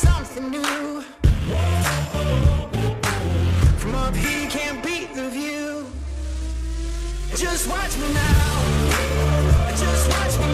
something new. From up here, you can't beat the view. Just watch me now. Just watch me.